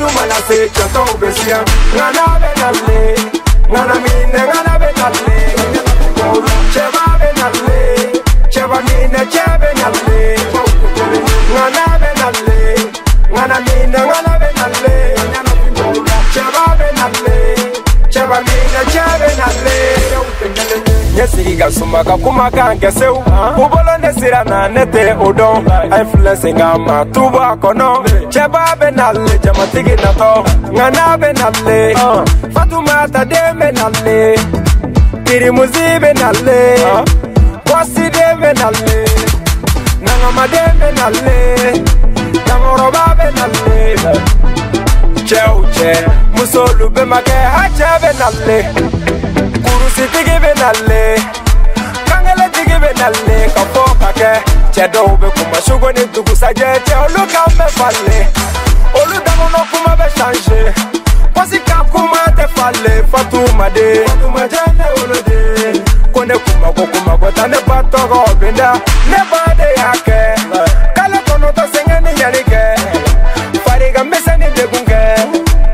Watu manase chata ubesia Ngana benamle Ngana mi ka suma ka kuma kan kɛ sew u. Bolo ne sira na ne tɛ o dɔn a ye filɛsi ka ma tubu a kɔnɔ cɛba bɛ nale jamatigi natɔ nka n'a bɛ nale fatumata den bɛ nale kirimusi bɛ nale kɔsiden bɛ nale nangamaden bɛ nale ɲangɔrɔba bɛ nale cɛw cɛ musolu bɛmakɛ a cɛ bɛ nale kurusitigi bɛ nale kangeletigi bɛ nale ka fɔ ka kɛ cɛ dɔw bɛ kuma sugo ni dugusajɛ cɛ olu kan bɛ fale olu daminɛ kuma bɛ sanze pɔsi ka kuma tɛ fale fatumaden fatumajɛ ne woloden ko ne kuma ko kuma ko ta ne ba tɔgɔ bɛ da ne ba de y'a kɛ k'ale kɔnɔtɔ sɛgɛn ni yanni kɛ farigan bɛ se ni degun kɛ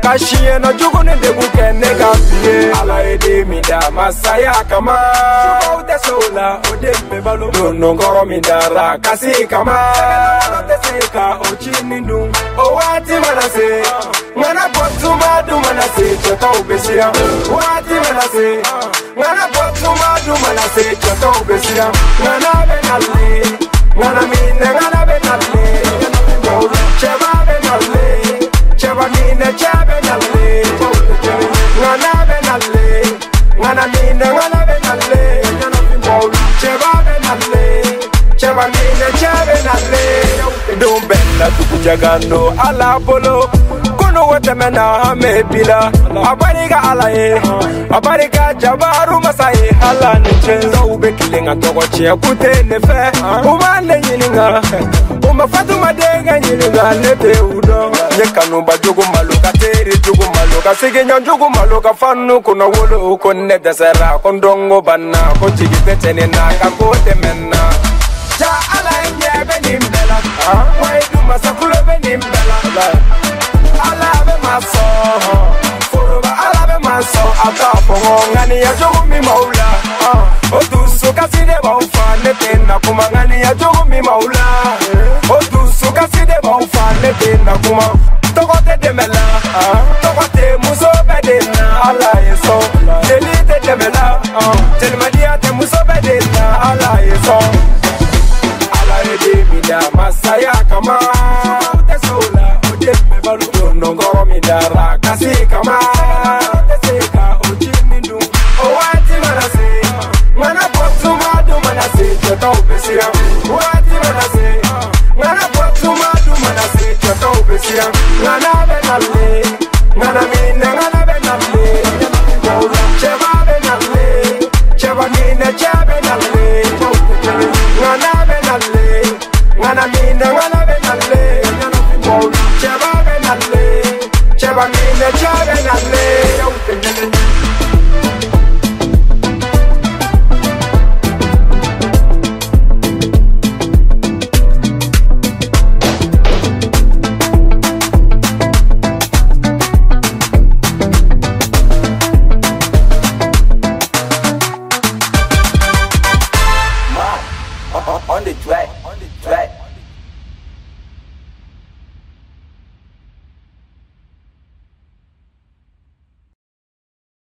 ka siɲɛnɛ jugu ni degun kɛ ne ka f'i ye ala ye den min da masaya kama se o den bɛ balo donnɔkɔrɔ min dara kasi kama ka o ci nin o waati mana se ŋana bɔ tuma dun mana se cɛtɔw bɛ siran waati mana se ŋana mana se cɛtɔw bɛ denw bɛ la dugu jagando ala bolo kunu wo tɛmɛna an bɛ bi la a barika ala ye a barika jabaru masa ye ala ni cɛ dɔw bɛ kilen ka tɔgɔ tiɲɛ kun tɛ ne fɛ u b'a ne ɲininka u ma fatumaden ka ɲininka ne tɛ u dɔn ye kanuba jogo malo ka teri jogo malo ka seginɲɔ jogo malo ka fanu kunna wolo ko ne dɛsɛra ko n dɔnko banna ko jigi tɛ cɛni na ka ko tɛmɛna ja ala ye ɲɛ bɛ nin bɛɛ waiduma sakulobe nimbela alabe maso foroba alabe maso. Akapogo ngani ya jogumi maula. Odusu kaside baufa netena kuma ngani ya jogumi maula. Odusu kaside baufa netena kuma togote demela togote muso. da masaya kama. Te sola oje me baluto nongo mi da rakasi kama. Te seka oje mi du owati manase mana potuma du manase chota ubesira owati manase mana potuma du manase chota ubesira ngana benalle ngana mine ngana benalle Cheva benalle, cheva nine cheva benalle the children and